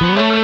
Música